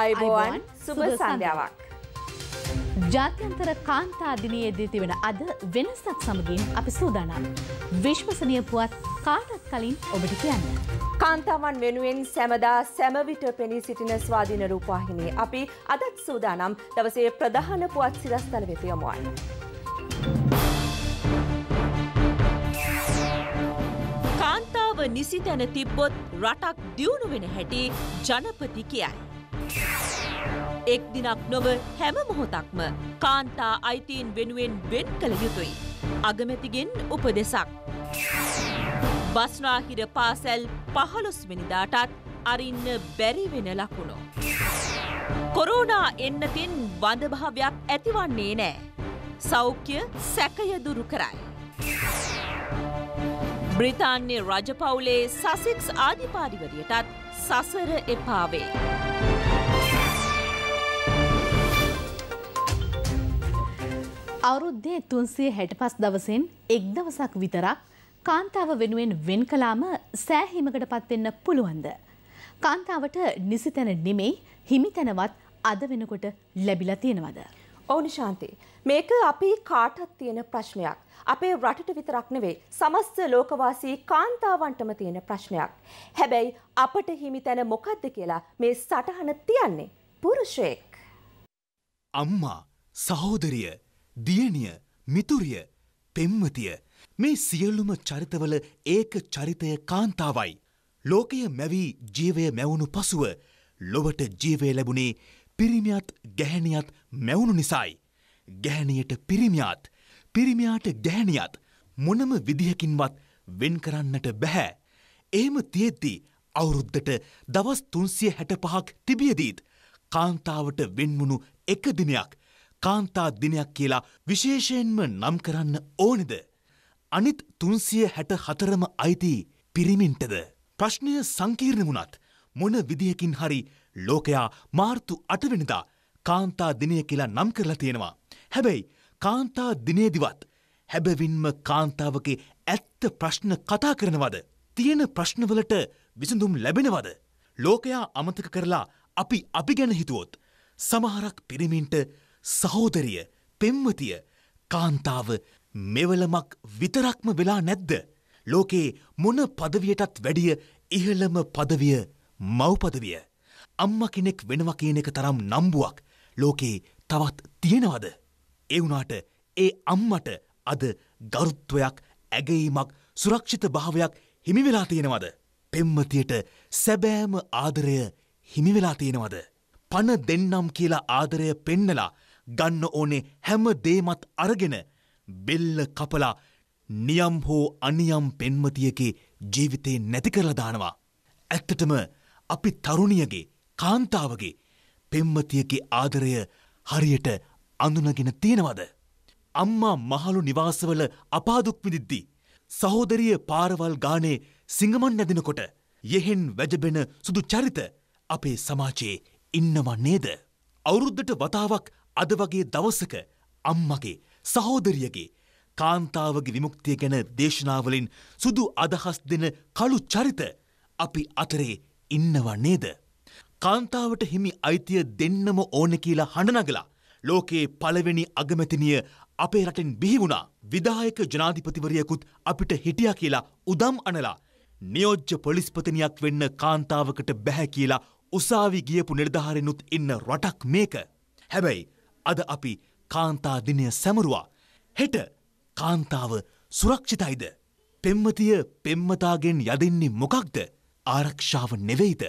අයිබෝවන් සුබ සන්ධ්‍යාවක්. ජාත්‍යන්තර කාන්තා දිනයේදී තිබෙන අද වෙනසක් සමගින් අපි සූදානම්. විශ්වසනය පුවත් කාටත් කලින් ඔබට කියන්න. කාන්තාවන් වෙනුවෙන් සැමදා සැමවිට පෙනී සිටින ස්වාධීන රූපවාහිනී අපි අදත් සූදානම් දවසේ ප්‍රධාන පුවත් සිරස්තල වෙත යොමුවන්. කාන්තාව නිසි තැන තිබ්බොත් රටක් දියුණු වෙන හැටි ජනපති කියයි. එක් දිනක් නොව හැම මොහොතක්ම කාන්තා අයිතීන් වෙනුවෙන් වෙන් කළ යුතුයි. අගමැතිගෙන් උපදෙසක්. බස්නාහිර පාසැල් පහළොස්වෙනිදාටත් අරින්න බැරිවෙන ලකුණු. කොරෝනා එන්නතින් වඳභාවයක් ඇතිවන්නේ නෑ. සෞඛ්‍ය සැකයදුරු කරයි. බ්‍රිතාන්‍ය රජපවුලේ සසික්ස් ආධිපාරිවරියටත් සසර එපාවේ. අවුරුද්දේ තුන්සිය හැට පස් දවසෙන් එක් දවසක් විතරක් කාන්තාව වෙනුවෙන් වෙන් කලාම සෑහීමකට පත්වෙන්න පුළුවන්ද. කාන්තාවට නිසිතැන නෙමෙයි හිමිතැනවත් අද වෙනකොට ලැබිලා තියෙනවද. ඕනි ශාන්ති. මේක අපි කාටත් තියෙන ප්‍රශ්නයක්. අපේ රටට විතරක් නෙවෙයි සමස්ත ලෝකවාසී කාන්තාවන්ටම තියෙන ප්‍රශ්නයක්. හැබැයි අපට හිමි තැන මොකක්ද කියලා මේ සටහන තියන්නේ පුරුෂයෙක්. අම්මා සහෝදරිය දියණිය මිතුරිය පෙම්මතිය මේ සියල්ලුම චරිතවල ඒක චරිතය කාන්තාවයි. ලෝකය මැවී ජීවය මැවුණු පසුව ලොවට ජීවය ලැබුණේ පිරිමියත් ගැහැණියත් මැවුණු නිසායි. ගැහැණියට පිරිමියාත් පිරිමියාට ගැහැණියත් මොනම විදිහකින්වත් වෙන් කරන්නට බැහැ. එහෙම තියෙද්දී අවුරුද්දට දවස් තුන්සිය හැට පහක් තිබියදීත් කාන්තාවට වෙන්වුණු එක දිනයක් කාන්තා දිනයක් කියලා විශේෂයෙන්ම නම් කරන්න ඕනෙද. අනිත් තුන්සිය හැට හතරම අයිති පිරිමින්ටද. ප්‍රශ්නය සංකීර්ණ වුණත් මොන විදිහකින් හරි ලෝකයා මාර්තු අටවෙනිදා කාන්තා දිනය කියලා නම් කරලා තියෙනවා. හැබැයි කාන්තා දිනේදිවත් හැබැවින්ම කාන්තාවගේ ඇත්ත ප්‍රශ්න කතා කරනවද. තියෙන ප්‍රශ්නවලට විසඳුම් ලැබෙනවද. ලෝකයා අමතක කරලා අපි අපි ගැන හිතුවොත්. සමහරක් පිරිමින්ට සහෝදරිය පෙම්මතිය කාන්තාව මෙවලමක් විතරක්ම වෙලා නැද්ද. ලෝකේ මොන පදවියටත් වැඩිය ඉහළම පදවිය මව්පදවිය. අම්ම කෙනෙක් වෙනවා කියන එක තරම් නම්බුවක් ලෝකේ තවත් තියෙනවද. එවුනාට ඒ අම්මට අද ගරුත්වයක් ඇගීමක් සුරක්ෂිත භාවයක් හිමිවෙලා තියෙනවද. පෙම්මතියට සැබෑම ආදරය හිමිවෙලා තියෙනවද. පණ දෙන්නම් කියලා ආදරය පෙන්නලා ගන්න ඕනේ හැම දේමත් අරගෙන බෙල්ල කපලා නියම් හෝ අනියම් පෙන්මතියගේ ජීවිතේ නැති කරලා දානවා. ඇත්තටම අපි තරුණියගේ කාන්තාවගේ පෙම්මතියගේ ආදරය හරියට අඳුනගෙන තියෙනවද. අම්මා මහලු නිවාසවල අපාදුක් විදිද්දි. සහෝදරිය පාරවල් ගානේ සිංගමන් නැදිනකොට යෙහෙන් වැජබෙන සුදු චරිත අපේ සමාජයේ ඉන්නවා නේද. අවුරුද්ධට වතාවක් අද වගේ දවසක අම්මගේ සහෝදරියගේ කාන්තාවගේ විමුක්තිය ගැන දේශනාවලින් සුදු අදහස් දෙන කළු චරිත අපි අතරේ ඉන්නවා නේද. කාන්තාවට හිමි අයිතිය දෙන්නම ඕන කියලා හඬනගලා ලෝකයේ පළවෙනි අගමැතිනිය අපේ රටෙන් බිහිවුණා විදායක ජනාධිපතිවරයකුත් අපිට හිටිය කියලා උදම් අනලා නියෝජ්‍ය පොලිස්පතිනියක් වෙන්න කාන්තාවකට බැහැ කියලා උසාවි ගියපු නිර්ධාරෙනුත් ඉන්න රටක් මේක. හැබැයි අද අපි කාන්තා දිනය සැමරුවා. හෙට කාන්තාව සුරක්ෂිතයිද. පෙම්මතිය පෙම්මතාගෙන් යදින්නේ මොකක්ද ආරක්ෂාව නෙවෙයිද.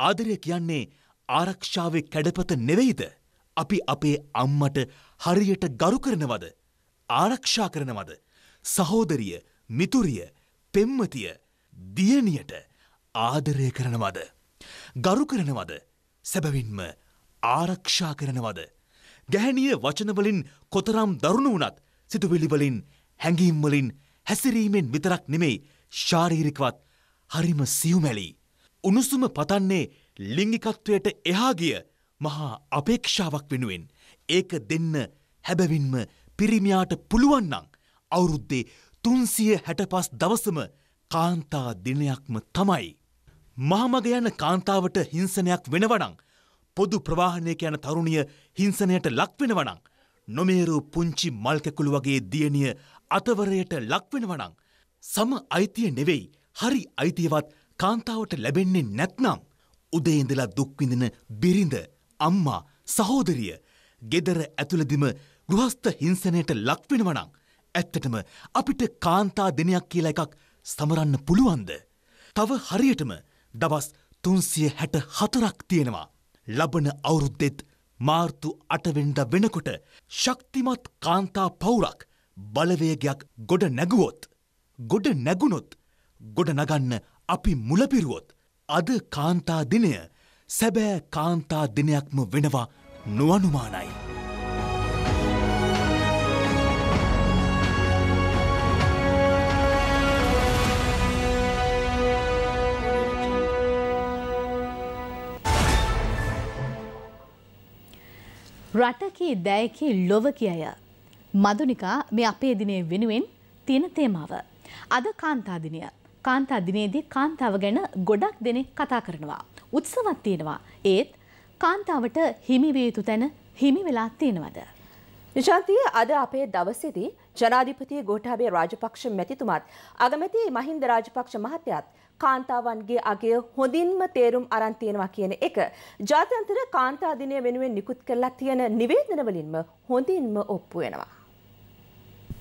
ආදරය කියන්නේ ආරක්ෂාවේ කැඩපත නෙවෙයිද. අපි අපේ අම්මට හරියට ගරු කරනවද. ආරක්ෂා කරනවද. සහෝදරිය මිතුරිය පෙම්මතිය දියනියට ආදරය කරනවද. ගරු කරනවද සැබවින්ම ආරක්ෂා කරනවද. ගැහැනිය වචනවලින් කොතරම් දරුණු වනත් සිතුවිලිවලින් හැඟීම්වලින් හැසිරීමෙන් විතරක් නෙමෙයි ශාරීරිකවත් හරිම සියුමැලි. උණුසුම පතන්නේ ලිංගිකත්වයට එහාගිය මහා අපේක්ෂාවක් වෙනුවෙන් ඒක දෙන්න හැබැවින්ම පිරිමියාට පුළුවන්නං අවුරුද්දේ තුන්සිය හැට පස් දවසම කාන්තා දිනයක්ම තමයි. මහමග යන කාන්තාවට හිංසනයක් වෙනවනං පොදු ප්‍රවාහනයක යන තරුණිය හිංසනයට ලක්වෙනවනං. නොමේරු පුංචි මල්කැකුළු වගේ දියණිය අතවරයට ලක්වෙනවනං. සම අයිතිය නෙවෙයි හරි අයිතියවත් කාන්තාවට ලැබෙන්නේ නැත්නම්. උදේඉඳලා දුක්විඳන බිරිඳ අම්මා සහෝදරිය ගෙදර ඇතුළදිම ගෘහස්ථ හිංසනයට ලක්වෙනවනං. ඇත්තටම අපිට කාන්තා දෙනයක් කියලා එකක් සමරන්න පුළුවන්ද. තව හරියටම දවස් තුන්සිය හැට හතරක් තියෙනවා. ලබන අවුරුද්දෙත් මාර්තු අටවෙන්ඩ වෙනකොට ශක්තිමත් කාන්තා පවුරක් බලවේගයක් ගොඩ නැගුවොත්. ගොඩ නැගුණොත් ගොඩ නගන්න අපි මුලපිරුවොත් අද කාන්තා දිනය සැබෑ කාන්තා දිනයක්ම වෙනවා නොවනුමානයි. රටකී දැයකී ලොව කියය. මදුනිකා මේ අපේ දිනේ වෙනුවෙන් තියෙන තේමාව. අද කාන්තාදිනය. කාන්තාදිනයේදී කාන්තාව ගැන ගොඩක් දෙනෙක් කතා කරනවා. උත්සවත් තියෙනවා. ඒත් කාන්තාවට හිමිවිය යුතු තැන හිමි වෙලා තියෙනවද. නිශාන්තිය අද අපේ දවසේදී ජනාධිපති ගෝඨාභය රාජපක්ෂ මැතිතුමත් අගමැති මහින්ද රාජපක්ෂ මහත්තයාත් කාන්තාවන්ගේ අගය හොඳින්ම තේරුම් අරන් තියෙනවා කියන එක ජාත්‍යන්තර කාන්තා දිනය වෙනුවෙන් නිකුත් කරලා තියෙන නිවේදනවලින්ම හොඳින්ම ඔප්පු වෙනවා.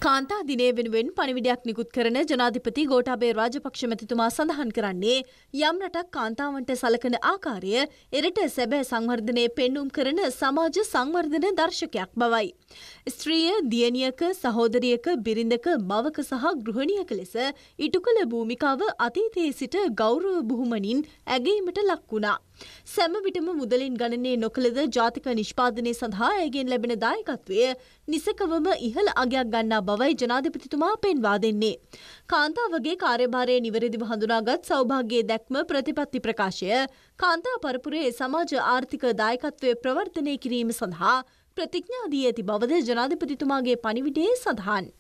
කාන්තා දිනේ වෙනුවෙන් පණිවිඩයක් නිකුත් කරන ජනාධිපති ගෝටාබේ රාජපක්ෂ මැතිතුමා සඳහන් කරන්නේ යම් රටක් කාන්තාවන්ට සලකන ආකාරය එරට සැබෑ සංවර්ධනය පෙන්නුම් කරන සමාජ සංවර්ධන දර්ශකයක් බවයි. ස්ත්‍රිය දියණියක සහෝදරියක බිරිඳක මවක සහ ගෘහණියක ලෙස ඉටු කළ භූමිකාව අතීතයේ සිට ගෞරව බුහුමනින් ඇගීමට ලක් වුණා. සැම විටම මුදලින් ගණනේ නොකළද ජාතික නිෂ්පාදනය සඳහා ඇගෙන් ලැබෙන දායකත්වය නිසකවම ඉහළ අගයක් ගන්නා බවයි ජනාධිපතිතුමා පෙන්වා දෙන්නේ. කාන්තාවගේ කාර්යභාරය නිවැරදිව හඳුනාගත් සෞභාග්‍යයේ දැක්ම ප්‍රතිපත්ති ප්‍රකාශය කාන්තා පරපුරේ සමාජ ආර්ථික දායකත්වය ප්‍රවර්ධනය කිරීම සඳහා ප්‍රතිඥා දී ඇති බවද ජනාධිපතිතුමාගේ පණිවිඩයේ සඳහන්.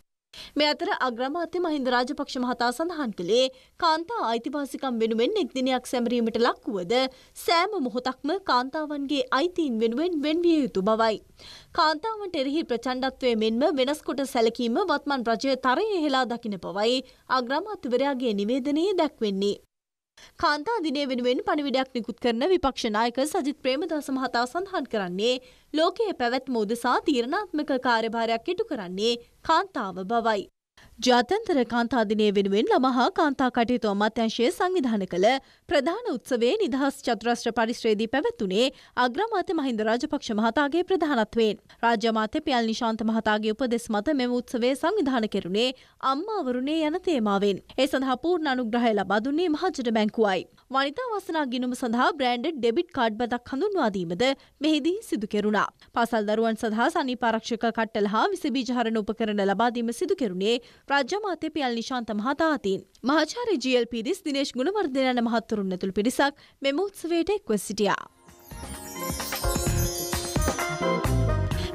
මේ අතර අග්‍රාමාත්‍ය මහින්ද රාජපක්ෂ මහතා සඳහන් කළේ කාන්තා අයිතිවාසිකම් වෙනුවෙන් එක් දිනයක් සැමරීමට ලක්වුවද සෑම මොහොතක්ම කාන්තාවන්ගේ අයිතීන් වෙනුවෙන් වෙන්විය යුතු බවයි. කාන්තාවන්ට එරෙහි ප්‍රචණ්ඩත්වය මෙන්ම වෙනස් කොට සැලකීම වත්මන් රජය තරයේ හෙලා දකින බවයි අග්‍රාමාත්‍යවරයාගේ නිවේදනයේ දැක්වෙන්නේ. කාන්තා දිනය වෙනුවෙන් පණිවිඩයක් නිකුත් කරන විපක්ෂ නායක සජිත් ප්‍රේමදාස මහතා සඳහන් කරන්නේ ලෝකයේ පැවැත්ම උදෙසා තීරණාත්මක කාර්යභාරයක් ඉටු කරන්නේ කාන්තාව බවයි. ජාත්‍යන්තර කාන්තාදිනය වෙනුවෙන් ළමහා කාන්තා කටයුතු අමාත්‍යංශය සංවිධාන කළ ප්‍රධාන උත්සවයේ නිදහස් චතුරස්ත්‍ර පරිශ්‍රයේදී පැවැත්වුණේ අග්‍රාමාත්‍ය මහින්ද රාජපක්ෂ මහතාගේ ප්‍රධානත්වයෙන්. රාජ්‍ය අමාත්‍ය පියල් නිශාන්ත මහතාගේ උපදෙස් මත මෙම උත්සවය සංවිධාන කෙරුණේ අම්මාවරුණේ යන තේමාවෙන්. ඒ සඳහා පූර්ණ අනුග්‍රහය ලබා දුන්නේ මහජන බැංකුවයි. වනිතා වසනා ගිනුම සඳහා බ්‍රෑන්ඩ් ඩෙබිට් කාඩ් බදක් හඳුන්වා දීමද මෙහිදී සිදු කෙරුණා. පාසල් දරුවන් සඳහා සනීපාරක්ෂක කට්ටල හා විසබීජහරණ උපකරණ ලබා දීම සිදු කෙරුණේ රාජ්‍ය අමාත්‍ය පියල් නිශාන්ත මහතා අතින්. මහාචාර්ය ජීඑල් පිරිස් දිනේෂ් ගුණවර්ධන යන මහත්වරුන් ඇතුළු පිරිසක් මෙම උත්සවයට එක්ව සිටියා.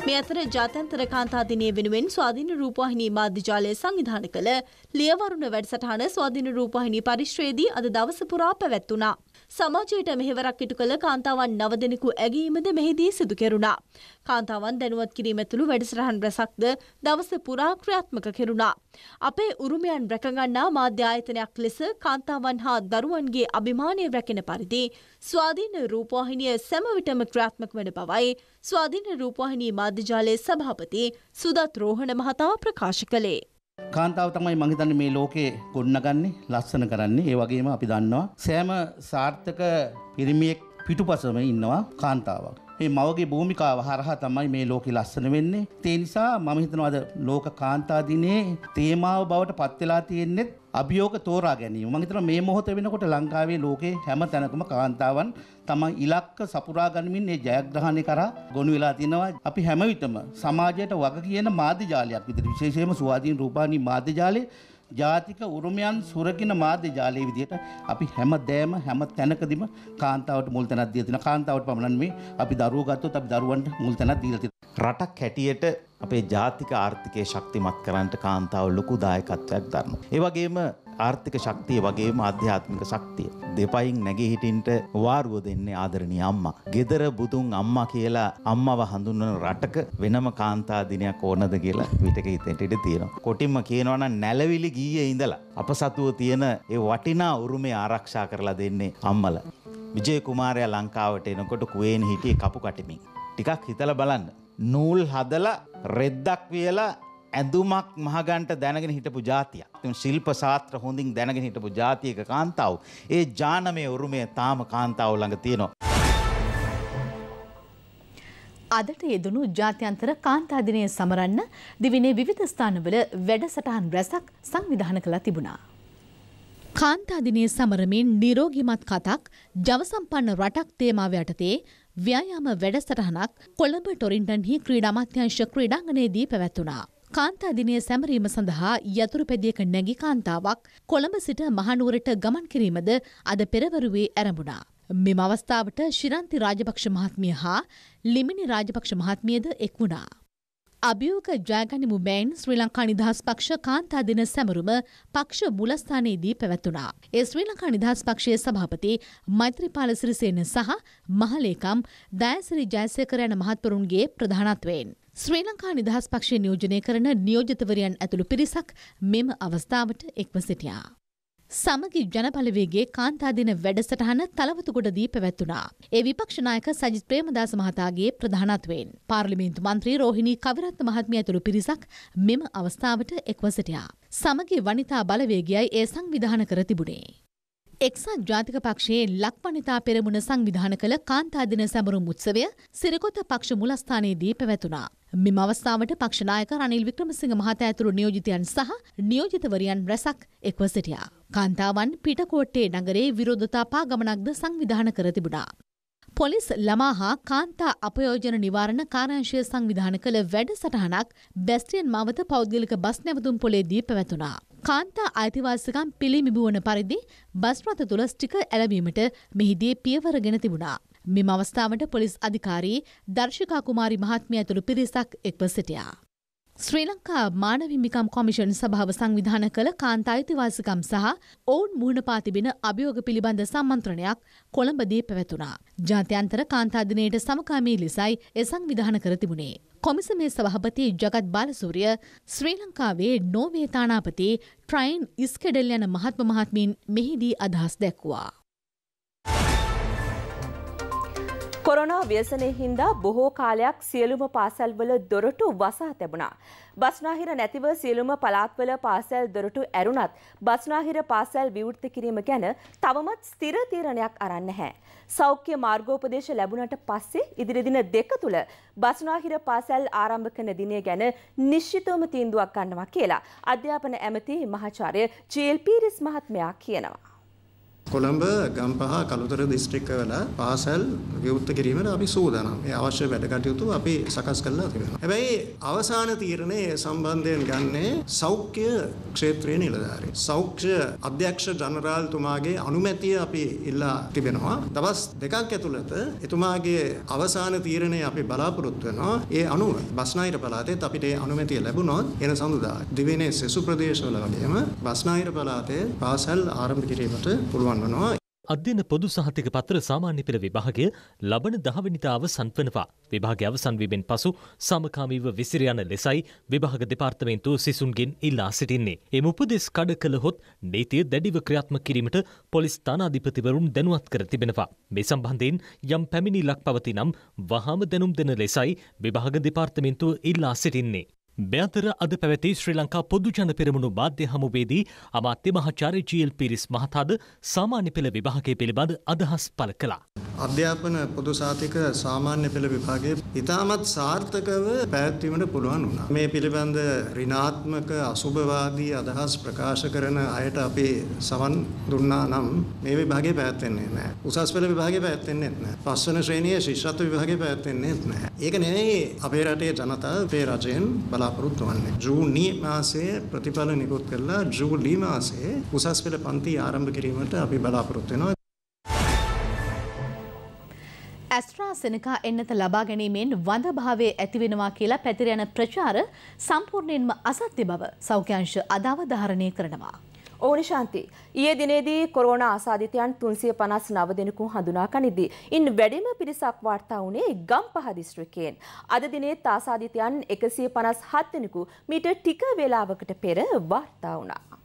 මේ අතර ජාත්‍යන්තර කාන්තා දිනය වෙනුවෙන් ස්වාධීන රූපවාහිනී මාධ්‍යජාලය සංවිධාන කළ ලියවරුණ වැඩසටහන ස්වාධීන රූපවාහිනී පරිශ්‍රයේදී අද දවස පුරා පැවැත්වුණා. සමාජයට මෙහෙවරක් ඉටු කළ කාන්තාවන් නව දෙනෙකු ඇගීමද මෙහිදී සිදු කෙරුණා. කාන්තාවන් දැනුවත් කිරීම ඇතුළු වැඩසටහන් රැසක්ද දවස පුරා ක්‍රියාත්මක කෙරුණා. අපේ උරුමයන් රැකගන්නා මාධ්‍ය ආයතනයක් ලෙස කාන්තාවන් හා දරුවන්ගේ අභිමානය රැකෙන පරිදි ස්වාධීන රූපවාහිනිය සැමවිටම ක්‍රියාත්මක වන බවයි ස්වාධීන රූපවාහිනී මාධ්‍යජාලයේ සභාපති සුදත් රෝහණ මහතා ප්‍රකාශ කළේ. කාන්තාව තමයි මං හිතන්නේ මේ ලෝකේ ගොඩනගන්නේ ලස්සන කරන්නේ ඒ වගේම අපි දන්නවා සෑම සාර්ථක පිරිමියෙක් පිටුපසම ඉන්නවා කාන්තාවක්. මේ මවගේ භූමිකාව හරහා තමයි මේ ලෝකෙ ලස්සන වෙන්නේ. ඒ නිසා මම හිතනවා අද ලෝක කාන්තා දිනේ තේමාව බවට පත් වෙලා තියෙන්නේ අභියෝග තෝරා ගැනීම. මම හිතනවා මේ මොහොත වෙනකොට ලංකාවේ ලෝකේ හැම තැනකම කාන්තාවන් තමන් ඉලක්ක සපුරා ගනිමින් මේ ජයග්‍රහණය කරා ගොනු වෙලා තිනවා. අපි හැම විටම සමාජයට වග කියන මාධ්‍ය ජාලයක් විදිහට විශේෂයෙන්ම ස්වාධීන රූපවාහිනී මාධ්‍ය ජාලය ජාතික උරුමයන් සුරකින මාධ්‍ය ජාලයේ විදිහට අපි හැම දෑම හැම තැනකදීම කාන්තාවට මුල් තැනක් දීලා තිනවා. කාන්තාවට පමණක් නෙවෙයි අපි දරුවෝ ගත්තොත් අපි දරුවන්ට මුල් තැනක් දීලා තිනවා. රටක් හැටියට අපේ ජාතික ආර්ථිකය ශක්තිමත් කරන්නට කාන්තාව ලොකු දායකත්වයක් දරනවා. ඒ වගේම ආර්ථික ශක්තිය වගේම ආධ්‍යාත්මික ශක්තිය. දෙපයින් නැගේ හිටින්ට වාරුව දෙන්නේ ආදරණීය අම්මා. ගෙදර බුදුන් අම්මා කියලා අම්මව හඳුන්වන රටක වෙනම කාන්තා දිනයක් ඕනද කියලා විටක හිතෙන්ට ඉඩ තියෙනවා. කොටින්ම කියනවා නම් නැලවිලි ගීයේ ඉඳලා අප සතුව තියෙන ඒ වටිනා උරුමය ආරක්ෂා කරලා දෙන්නේ අම්මලා. විජය කුමාරයා ලංකාවට එනකොට කුවේන හිටියේ කපු කටිමින්. ටිකක් හිතලා බලන්න. නූල් හදලා රෙද්දක් වියලා ඇඳුමක් මහගන්ට දැනගෙන හිටපු ජාතිය. ශිල්ප ශාත්‍ර හොඳින් දැනගෙන හිටපු ජාතියක කාන්තාව. ඒ ජානමය උරුමය තාම කාන්තාව ළඟ තියෙනවා. අදට යෙදුණු ජාත්‍යන්තර කාන්තා දිනය සමරන්න දිවිනේ විවිධ ස්ථානවල වැඩසටහන් රැසක් සංවිධාන කළා තිබුණා. කාන්තා දිනය සමරමින් නිරෝගිමත් කතක් ජවසම්පන්න රටක් තේමාව යටතේ ව්‍යායාම වැඩසටහනක් කොළඹ ටොරින්ටන්හි ක්‍රීඩාමත්‍යංශ ක්‍රීඩාංගනයේදී පැවැත්වුණා. කාන්තා දිනය සැමරීම සඳහා යතුරු පැදියක නැගි කාන්තාවක් කොළඹ සිට මහනුවරට ගමන් කිරීමද අද පෙරවරුවේ ඇරඹුණා. මෙම අවස්ථාවට ශිරන්ති රාජපක්ෂ මහත්මිය හා ලිමිනි රාජපක්ෂ මහත්මියද එක් වුණා. අභියෝග ජයගනිමු බෑන් ශ්‍රී ලංකා නිදහස් පක්ෂ කාන්තා දින සැමරුම පක්ෂ මුලස්ථානයේදී පැවැත්වුණා. ඒ ශ්‍රී ලංකා නිදහස් පක්ෂයේ සභාපති මෛත්‍රීපාල සිරිසේන සහ මහලේකම් දයසිරි ජයසේකර යන මහත්වරුන්ගේ ප්‍රධානත්වයෙන්. ශ්‍රී ලංකා නිදහස් පක්ෂය නියෝජනය කරන නියෝජිතවරයන් ඇතුළු පිරිසක් මෙම අවස්ථාවට එක්ව සිටියා. සමගි ජනපලවේගේ කාන්තාදින වැඩසටහන තලවතුගොඩදී පැවැත්වුණා. ඒ විපක්ෂනායක සජිත් ප්‍රේමදාස මහතාගේ ප්‍රධානත්වයෙන්. පාර්ලිමේන්තු මන්ත්‍රී රෝහිණී කවිරත්න මහත්මිය ඇතුළු පිරිසක් මෙම අවස්ථාවට එක්ව සිටියා. සමගි වනිතා බලවේගයයි ඒ සංවිධාන කර තිබුණේ. එක්සත් ජාතික පක්ෂයේ ලක්වනිතා පෙරමුණ සංවිධාන කළ කාන්තාදින සැමරුම් උත්සවය සිරකොත පක්ෂ මුලස්ථානයේදී පැවැතුනා. මෙම අවස්ථාවට පක්ෂනායක රනිල් වික්‍රමසිංහ මහතා ඇතුළු නියෝජිතයන් සහ නියෝජිතවරියන් රැසක් එක්ව සිටියා. කාන්තාවන් පිටකෝට්ටේ නගරේ විරෝධතා පාගමනක්ද සංවිධාන කර තිබුණා. පොලිස් ළමා හා කාන්තා අපයෝජන නිවාරණ කාරංශය සංවිධාන කළ වැඩසටහනක් බැස්ටියන් මවත පෞද්ගලික බස් නැවතුම් පොලේදී පැවැතුනා. කාන්තා අයිතිවාසිකම් පිළිමිබුවන පරිදි බස්රථ තුළ ස්ටික ඇලවීමට මෙහිදී පියවරගෙන තිබුණා. මෙම අවස්ථාවට පොලිස් අධිකාරී දර්ශකා කුමාරි මහත්මිය ඇතුළු පිරිසක් එක්ව සිටියා. ශ්‍රී ලංකා මානවිමිකම් කොමිෂන් සභාව සංවිධාන කළ කාන්තා අයිතිවාසිකම් සහ ඔවුන් මුහුණ පාතිබෙන අභියෝග පිළිබඳ සම්මන්ත්‍රණයක් කොළඹදී පැවැතුනා. ජාත්‍යන්තර කාන්තාදිනයට සමකාමී ලෙසයි එ සංවිධාන කර තිබුණේ. කොමිසමේ සභහපති ජගත් බාලසූරිය ශ්‍රී ලංකාවේ නෝවේ තානාපති ට්‍රයින් ඉස්කෙඩල් යන මහත්ම මහත්මින් මෙහිදී අදහස් දැක්වා. කොරෝනා ව්‍යසනය හින්දා බොහෝ කාලයක් සියලුම පාසැල්වල දොරටු වසා තැබුණා. බස්නාහිර නැතිව සියලුම පළාත්වල පාසැල් දොරටු ඇරුණත් බස්නාහිර පාසැල් විවෘත කිරීම ගැන තවමත් ස්ථිර තීරණයක් අරන්න හැ. සෞඛ්‍ය මාර්ගෝපදේශ ලැබුණට පස්සේ ඉදිරි දින දෙක තුළ බස්නාහිර පාසැල් ආරම්භ කරන දිනය ගැන නිශ්චිතවම තීන්දුවක් ගන්නවා කියලා අධ්‍යාපන ඇමති මහාචාර්ය ජීල් පීරිස් මහත්මයා කියනවා. කොළඹ ගම්පහ කළුතර දිස්ත්‍රික්කවල පාසල් විවෘත කිරීමට අපි සූදානම්. ඒ අවශ්‍ය වැඩ කටයුතු අපි සකස් කරලා තිබෙනවා. හැබැයි අවසාන තීරණය සම්බන්ධයෙන් ගන්නේ සෞඛ්‍ය ක්ෂේත්‍රයේ නිලධාරී. සෞඛ්‍ය අධ්‍යක්ෂ ජනරාල්තුමාගේ අනුමැතිය අපි ඉල්ලා තිබෙනවා. දවස් දෙකක් ඇතුළත එතුමාගේ අවසාන තීරණය අපි බලාපොරොත්තු වෙනවා. ඒ අනුව බස්නාහිර පළාතෙත් අපිට ඒ අනුමැතිය ලැබුණොත් එන සඳුදා දිවයිනේ සෙසු ප්‍රදේශවල වගේම බස්නාහිර පළාතේ පාසල් ආරම්භ කිරීමට පුළුවන් වනවා. අධ්‍යන පොදු සහතික පත්‍ර සාමාන්‍ය පෙළ විභාගය ලබන දහවනිතා අවසන් වනවා. විභාග අවසන්වීමෙන් පසු සමකාමීව විසිර යන ලෙසයි විභාග දෙපාර්තමේන්තුව සිසුන්ගෙන් ඉල්ලා සිටින්නේ. එම උපදෙස් කඩ කළහොත් නීතිය දැඩිව ක්‍රියාත්ම කිරීමට පොලිස් තානාධිපතිවරුන් දැනුවත් කර තිබෙනවා. මේ සම්බන්ධයෙන් යම් පැමිණිලක් පවති නම් වහාම දැනුම් දෙන ලෙසයි විභාග දෙපාර්තමේන්තුව ඉල්ලා සිටින්නේ. මෙතර අද පැවැති ශ්‍රී ලංකා පොදු ජන පෙරමුණු මාධ්‍ය හමුවේදී අමාත්‍ය මහාචාර්ය ජීල් පිරිස් මහතාද සාමාන්‍ය පෙළ විභාගය පිළිබඳ අදහස් පළ කළා. අධ්‍යාපන පොදු සාතික සාමාන්‍ය පෙළ විභාගය ඉතාමත් සාර්ථකව පැවැත්වීමට පුළුවන් වුණා. මේ පිළිබඳ ඍණාත්මක අසුභවාදී අදහස් ප්‍රකාශ කරන අයට අපි සවන් දුන්නා නම් මේ විභාගය පැවැත්වෙන්නේ නැහැ. උසස් පෙළ විභාගය පැවැත්වෙන්නේ නැහැ. පස්වන ශ්‍රේණියේ ශිෂ්‍යත්ව විභාගය පැවැත්වෙන්නේ නැහැ. ඒක නෙවෙයි අපේ රටේ ජනතාව අපේ රජයෙන් බලාපොරොත්තු වන්නේ. ජූනි මාසයේ ප්‍රතිඵල නිකුත් කළා ජූලි මාසයේ උසස් පෙළ පන්ති ආරම්භ කිරීමට අපි බලාපොරොත්තු වෙනවා. ඇස්ට්‍රා සෙනකා එන්නත ලබා ගැනීමෙන් වඳභාවය ඇතිවෙනවා කියලා පැතිර යන ප්‍රචාර සම්පූර්ණයෙන්ම අසත්‍ය බව සෞඛ්‍යංශ අදාවධාරණය කරනවා. ඕනි ශාන්ති. ඊයේ දිනේදී කොරෝනා ආසාදිතයන් 359 දෙනෙකු හඳුනා ගනිද්දී ඉන් වැඩිම පිරිසක් වාර්තා වුණේ ගම්පහ දිස්ත්‍රික්කයෙන්. අද දිනේත් ආසාදිතයන් 157 දෙනෙකු මීට ටික වේලාවකට පෙර වාර්තා වුණා.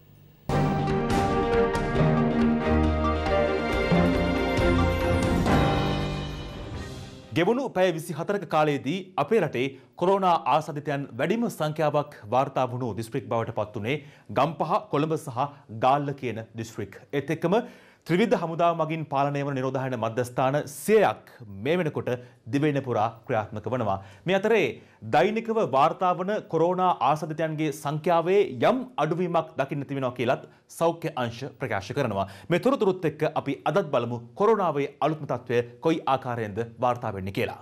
ගෙවුණු පැය විසි හතරක කාලයේදී අපේ රටේ කොරෝනා ආසදිතයන් වැඩිම සංඛ්‍යාවක් වාර්තා වුණු දිස්ත්‍රික් බවට පත්වනේ ගම්පහ කොළඹ සහ ගාල්ල කියන දිස්ත්‍රික්. එත් එක්කම ත්‍රිවිධ හමුදාව මගින් පාලනය වන නිරෝධායන මධ්‍යස්ථාන සියයක් මේ වෙනකොට දිවෙන පුරා ක්‍රියාත්මක වනවා. මේ අතරේ දෛනිකව වාර්තා වන කොරෝනා ආසදිතයන්ගේ සංඛ්‍යාවේ යම් අඩුවීමක් දකින්න තිබෙනවා කියලත් සෞඛ්‍ය අංශ ප්‍රකාශ කරනවා. මේ තොරතුරුත් එක්ක අපි අදත් බලමු කොරෝනාවේ අලුත්ම තත්ත්වය කොයි ආකාරයෙන්ද වාර්තා වෙන්නේ කියලා.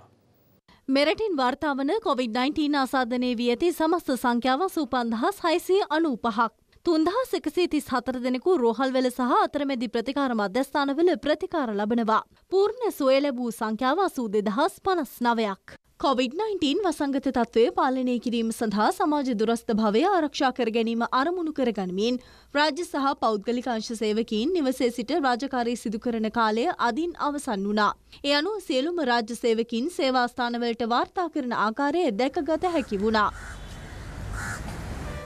මෙරටින් වාර්තාවන COොVID-19 ආසාධනය වී ඇති සමස්ත සංඛ්‍යාව සූපන්දහස් හයිසිය අනූ පහක්. තුන්දහස් එකසේ තිස් හතර දෙනෙකු රෝහල්වල සහ අතරමැදි ප්‍රතිකාර මධ්‍යස්ථානවල ප්‍රතිකාර ලබනවා. පූර්ණ සොය ලැබූ සංඛ්‍යාව අසූ දෙදහස් පනස් නවයක්. COොVID-19 වසංගත තත්ත්වය පාලනය කිරීම සඳහා සමාජ දුරස්ථ භවය ආරක්ෂා කර ගැනීම අරමුණු කරගනිමින් රාජ්‍ය සහ පෞද්ගලික අංශ සේවකීන් නිවසේ සිට රාජකාරී සිදු කරන කාලය අදින් අවසන් වුණා. ඒ අනුව සියලුම රාජ්‍ය සේවකින් සේවාස්ථානවලට වාර්තා කරන ආකාරය දැකගත හැකි වුණා.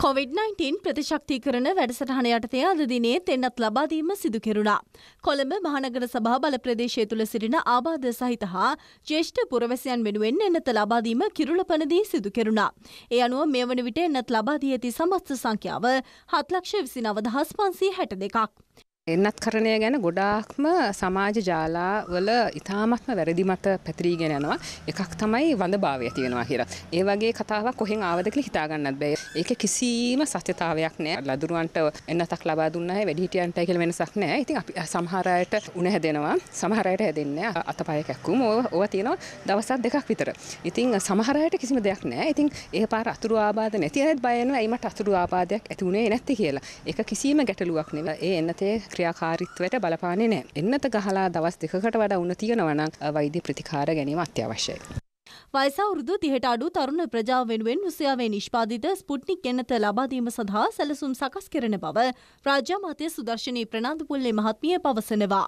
COොVID-19 ප්‍රතිශක්තිකරන වැඩසටහන යටතේ අද දිනේ එන්නත් ලබාදීම සිදු කෙරුණා. කොළඹ මහනගර සභා බල ප්‍රදේශය තුළ සිටින ආබාධ සහිත හා ජේෂ්ඨ පුරවැසියන් වෙනුවෙන් එන්නත ලබාදීම කිරුළපනදී සිදු කෙරුණා. ඒ අනුව මේ වන විට එන්නත් ලබාදී ඇති සමස්ත සංඛ්‍යාව හත්ලක්ෂ විසි නවදහස් පන්සී හැට දෙකක්. එන්නත් කරණය ගැන ගොඩාක්ම සමාජ ජාලාවල ඉතාමත්ම වැරදි මත පැතිරීගෙන යනවා එකක් තමයි වඳ භාවය තියෙනවා කියලා. ඒ වගේ කතාවක් කොහෙන් ආවද කියලා හිතාගන්නත් බෑ. ඒක කිසිම සත්‍යතාවයක් නෑ. ලදරුවන්ට එන්නතක් ලබා දුන්නා වැඩිහිටියන්ට කියලා වෙනසක් නෑ. ඉතින් අපි සමහර අයට උණ හැදෙනවා. සමහර අයට හැදෙන්නේ අතපය කැක්කුම ඕවා තියෙනවා දවස් දෙකක් විතර. ඉතින් සමහර අයට කිසිම දෙයක් නෑ. ඉතින් ඒ පාර අතුරු ආබාධ නැති අයත් බය වෙනවා. එයි මට අතුරු ආබාධයක් ඇති උනේ නැත්තේ කියලා. ඒක කිසිම ගැටලුවක් නෙවෙයි. ඒ එන්නතේ ක්‍රියාකාරීත්වයට බලපාන්නේ නෑ. එන්නත ගහලා දවස් දෙකකට වඩා උණ තියෙනවා නම් වෛද්‍ය ප්‍රතිකාර ගැනීම අත්‍යවශ්‍යයි. වයිසවුරුදු තිහට අඩු තරුණ ප්‍රජාව වෙනුවෙන් රුසියාවේ නිෂ්පාදිත ස්පුට්නික් එන්නත ලබාදීම සඳහා සැලසුම් සකස් කරන බව රාජ්‍යමාතය සුදර්ශනී ප්‍රනාධපුල්ලේ මහත්මිය පවසනවා.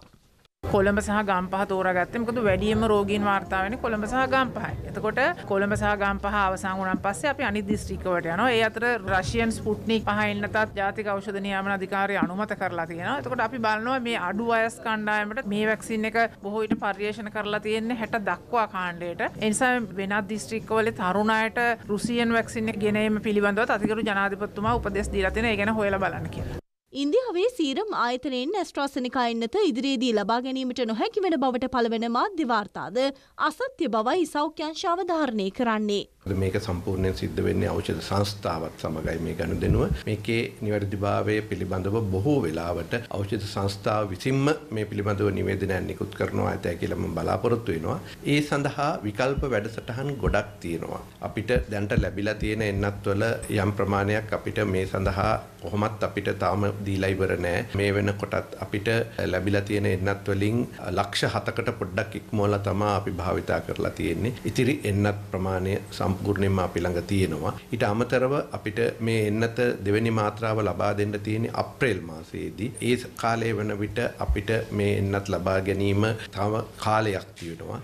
කොළඹ සහ ගම්පහ තෝරගත්තේ මොකද වැඩියම රෝගීන් වාර්තා වෙන්නේ කොළඹ සහ ගම්පහයි. එතකොට කොළඹ සහ ගම්පහ අවසන් වුණාන් පස්සේ අපි අනිත් දිස්ත්‍රික්කවලට යනවා. ඒ අතර රෂියන් ස්පුට්නික් පහ එන්නතත් ජාතික ඖෂධ නියාමන අධිකාරිය අනුමත කරලා තියෙනවා. එතකොට අපි බලනවා මේ අඩු වයස් කණ්ඩායමට මේ වැක්සින් එක බොහෝ විට පර්යේෂණ කරලා තියෙන්නේ 60 දක්වා කාණ්ඩයට. ඒ නිසා වෙනත් දිස්ත්‍රික්කවල තරුණ අයට රුසියන් වැක්සින් එක ගෙනීම පිළිබඳව අතිගරු ජනාධිපතිතුමා උපදෙස් දීලා තියෙනවා. ඒ ගැන හොයලා බලන්න කියලා. ඉන්දියාවේ සීරම් ආයතනයෙන් ඇස්ට්‍රාසනිකා එන්නත ඉදිරියේදී ලබා ගැනීමට නොහැකි වෙන බවට පළවෙන මාධ්‍ය වාර්තාද අසත්‍ය බවයි සෞඛ්‍යංශාව ධාරණය කරන්නේ. මේක සම්පූර්ණයෙන් සිද්ධ වෙන්නේ ඖෂධ සංස්ථාවත් සමගයි මේ ගනුදෙනුව. මේකේ නිවැරදිභාවය පිළිබඳව බොහෝ වෙලාවට ඖෂධ සංස්ථාව විසින්ම මේ පිළිබඳව නිවේදනයක් නිකුත් කරනවා ඇතැයි කියලා මම බලාපොරොත්තු වෙනවා. ඒ සඳහා විකල්ප වැඩසටහන් ගොඩක් තියෙනවා. අපිට දැන්ට ලැබිලා තියෙන එන්නත්වල යම් ප්‍රමාණයක් අපිට මේ සඳහා කොහොමත් අපිට තාම දීලා ඉවර නෑ. මේ වෙනකොටත් අපිට ලැබිලා තියෙන එන්නත් වලින් ලක්ෂ 7කට පොඩ්ඩක් ඉක්මවලා තමයි අපි භාවිතා කරලා තියෙන්නේ. ඉතිරි එන්නත් ප්‍රමාණය සම්පූර්ණයෙන්ම අපි ළඟ තියෙනවා. ඊට අමතරව අපිට මේ එන්නත දෙවෙනි මාත්‍රාව ලබා දෙන්න තියෙන්නේ අප්‍රේල් මාසයේදී. ඒ කාලය වන විට අපිට මේ එන්නත් ලබා ගැනීම තව කාලයක් තියෙනවා.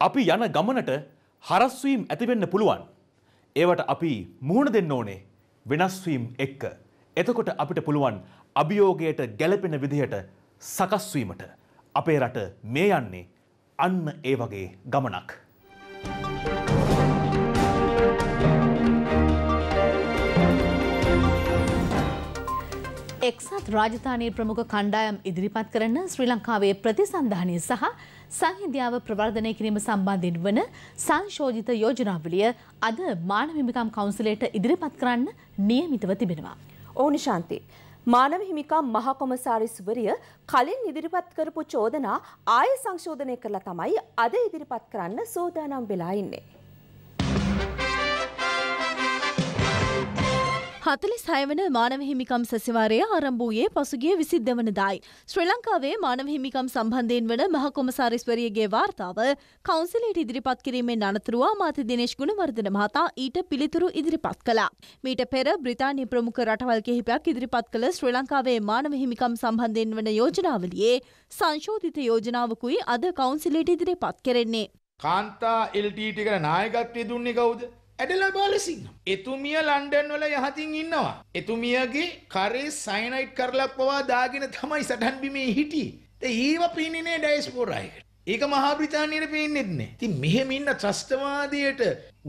අපි යන ගමනට හරස්වීම් ඇතිවෙන්න පුළුවන්. ඒවට අපි මුහුණ දෙන්න ඕනේ වෙනස්වීම් එක්ක. එතකොට අපිට පුළුවන් අභියෝගයට ගැලපෙන විදිහට සකස්වීමට අපේ රට මේ යන්නේ අන්න ඒ වගේ ගමනක්. එක්සත් රාජධානයේ ප්‍රමුඛ කණ්ඩායම් ඉදිරිපත් කරන ශ්‍රී ලංකාවේ ප්‍රතිසන්ධානය සහ සංහින්දියාව ප්‍රවර්ධනය කිරීම සම්බන්ධයෙන් වන සංශෝධිත යෝජනාවලිය අද මානව හිමිකම් කවුන්සිලයට ඉදිරිපත් කරන්න නියමිතව තිබෙනවා. ඕනි ශාන්ති. මානව හිමිකම් මහකොමසාරිස්වරිය කලින් ඉදිරිපත් කරපු චෝදනා ආය සංශෝධනය කරලා තමයි අද ඉදිරිපත් කරන්න සූදානම් වෙලා ඉන්නේ. හතලිස් හයවන මානව හිමිකම් සැසිවාරය ආරම්භූයේ පසුගිය විසිද්ධ වනදායි. ශ්‍රී ලංකාවේ මානව හිමිකම් සම්බන්ධයෙන් වන මහකොමසාරිස්වරියගේ වාර්තාව කවන්සිලට ඉදිරිපත් කිරීමෙන් අනතුරුව මාති දිනේශ් ගුණවර්ධන මහතා ඊට පිළිතුරු ඉදිරිපත් කළා. මීට පෙර බ්‍රතාානය ප්‍රමුඛ රටවල් කිහිපයක් ඉදිරිපත් කළ ශ්‍රී ලංකාවේ මානව හිමිකම් සම්බන්ධයෙන් වන යෝජනාවලියේ සංශෝධිත යෝජනාවකුයි අද කවන්සිලට ඉදිරිපත් කෙරෙන්නේ. කාන්තා එල්ටීටිකට නායකත්වය දුන්නේ කවුද? ඇඩලා බාලසිංහ. එතුමිය ලන්ඩන් වල යහතින් ඉන්නවා. එතුමියගේ කරේ සයිනයිට් කරලක් පවා දාගෙන තමයි සටන් බිමේ හිටියේ. ඒව පේන්නේ ඩයස්පෝරායකට. ඒක මහා බ්‍රිතාන්‍යයට පේන්නෙත් නෑ. ඉතින් මෙහෙම ඉන්න ත්‍රස්තවාදයට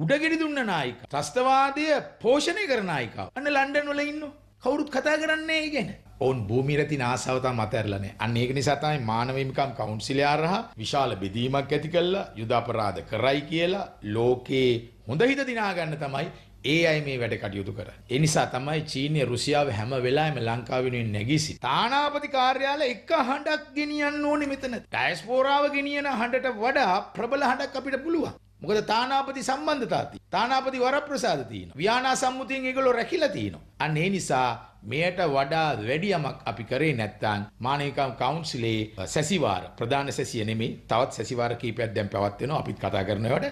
උඩගෙඩි දුන්න නායික. ත්‍රස්තවාදය පෝෂණය කරන නායිකාව. අන්න ලන්ඩන් වල ඉන්නවා. කවුරුත් කතා කරන්නේ ඒ ගැන. ඔවුන් භූමිරති ආසාව තාම අතහැරලා නැහැ. අන්න ඒක නිසා තමයි මානව හිමිකම් කවුන්සිලය හරහා විශාල බෙදීමක් ඇති කළා යුද අපරාධ කරයි කියලා ලෝකේ හොඳ හිත දිනා ගන්න තමයි ඒ අය මේ වැඩ කටයුතු කර. ඒ නිසා තමයි චීනය රුසියාව හැම වෙලාවෙම ලංකාව වෙනුවෙන් නැගිසි. තානාපති කාර්යාල එක හඬක් ගෙනියන්න ඕනේ මෙතන. ඩයස්පෝරාව ගෙනියන හඬට වඩා ප්‍රබල හඬක් අපිට පුළුවන්. මොකද තානාපති සම්බන්ධතා තියෙනවා. තානාපති වරප්‍රසාද තියෙනවා. ව්‍යානා සම්මුතියෙන් ඒගොල්ලෝ රැකිලා තියෙනවා. අන්න ඒ නිසා මෙයට වඩා වැඩියමක් අපි කරේ නැත්තම් මානවිකම් කවුන්සිලේ සැසිවාර ප්‍රධාන සැසිය නෙමෙයි තවත් සැසිවාර කීපයක් දැන් පැවැත්වෙනවා අපිත් කතා කරනවට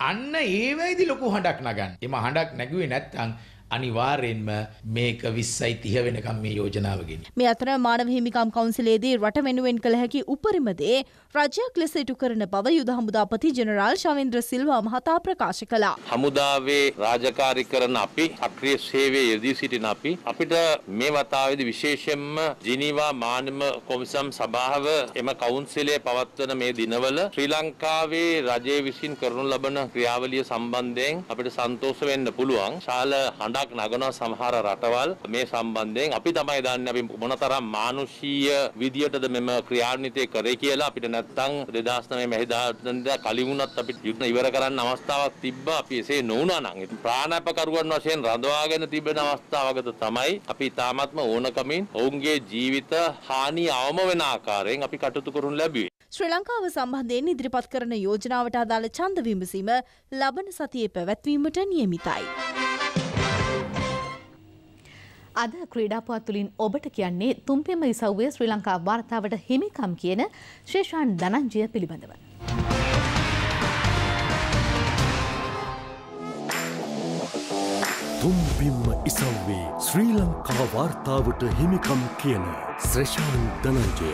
අන්න ඒවයිදි ලොකු හඬක් නගන්න. එම හඬක් නැගුවේ නැත්තම් අනිවාර්යෙන්ම මේක විස්සයි තිහ වෙනකම් මේ යෝජනාවගෙන. මේ අතර මානව හිමිකම් කවන්සිලේදී රට වෙනුවෙන් කළ හැකි උපරිමදේ රජයක් ලෙස ඉටු කරන බව යුද හමුදාපති ජනරාල් ශවේන්ද්‍ර සිල්වා මහතා ප්‍රකාශ කළා. හමුදාවේ රාජකාරි කරන අපි අක්‍රිය සේවය යෙදී සිටින අපි අපිට මේ වතාවේදී විශේෂයෙන්ම ජිනීවා මානව කොමිසම් සභාව එම කවුන්සිලේ පවත්වන මේ දිනවල ශ්‍රී ලංකාවේ රජය විසින් කරනු ලබන ක්‍රියාවලිය සම්බන්ධයෙන් අපිට සන්තෝෂ වෙන්න පුළුවන්. ශාල හඬක් නගනවා සමහර රටවල්. මේ සම්බන්ධයෙන් අපි තමයි දන්නේ අපි මොනතරම් මානුෂීය විදියටද මෙම ක්‍රියාන්විතය කරේ කියලා. අපිට නැත්තම් 2009 මැහිදාට කලින් වුණත් අපිට යුද්ධ ඉවර කරන්න අවස්ථාවක් තිබ්බා. අපි එසේ නොවුණා නම් ඉතින් ප්‍රාණාපකරුවන් වශයෙන් රඳවාගෙන තිබෙන අවස්ථාවකද තමයි අපි තාමත්ම ඕනකමින් ඔවුන්ගේ ජීවිත හානි අවම වෙන ආකාරයෙන් අපි කටයුතු කරනු ලැබුවේ. ශ්‍රී ලංකාව සම්බන්ධයෙන් ඉදිරිපත් කරන යෝජනාවට අදාළ ඡන්ද විමසීම ලබන සතියේ පැවැත්වීමට නියමිතයි. අද ක්‍රීඩාපුවත් තුළින් ඔබට කියන්නේ තුම්පෙම ඉසව්වේ ශ්‍රී ලංකා වාර්තාවට හිමිකම් කියන ශේෂාන් දනංජය පිළිබඳව. තුම්පිම්ම ඉසව්වේ ශ්‍රී ලංකා වාර්තාවට හිමිකම් කියන ශ්‍රෂාන් දනංජය.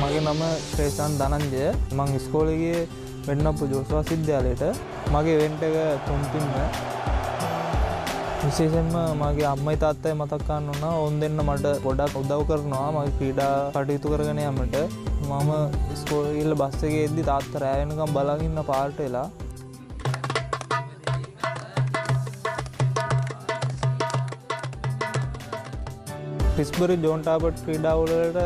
මගේ නම ශ්‍රේෂාන් දනංජය මං ඉස්කෝලගේ වෙන්නපු ජෝස්වා සිද්ධාලයට මගේ වෙන්ටක තුම්පින්න විශේෂෙන්ම මගේ අම්මයි තාත්තයි මතක්කන්න වන්න ඔවන් දෙන්න මට ගොඩක් උදව් කරනවා. මගේ ක්‍රීඩා කටයුතු කරගෙන යමට මම ස්කෝල්ල බස්සගේ එද්දි තාත්ත රෑයනකම් බලගන්න පාට වෙලා. පිස්බරි ජෝන්ටාපට් ක්‍රීඩාවලට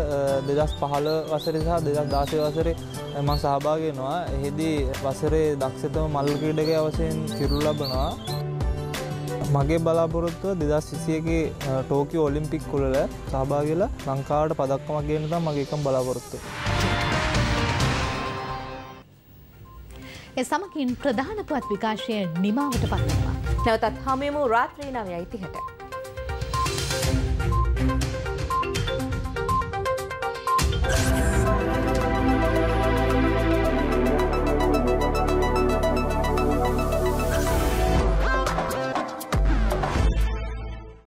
දෙදස් පහල වසර සහ දෙදස් දාසය වසරේ ම සහභාගෙනවා එහෙදී වසරේ දක්ෂතම මල් ක්‍රීඩක අවසයෙන් කිරු ලබනවා. මගේ බලාපොරොත්තුව දෙදස් සිසියගේ ටෝකි ඔලිම්පික් කුලල සහභාගල ලංකාවට පදක්කමක් ගෙනත මගේ එකම් බලාපොරොත්තු. සමකින් ප්‍රධාන පුවත් විකාශය නිමාවට පත්වනවා. නැවතත් හමයමු රාත්‍රී නවයයි තිහට.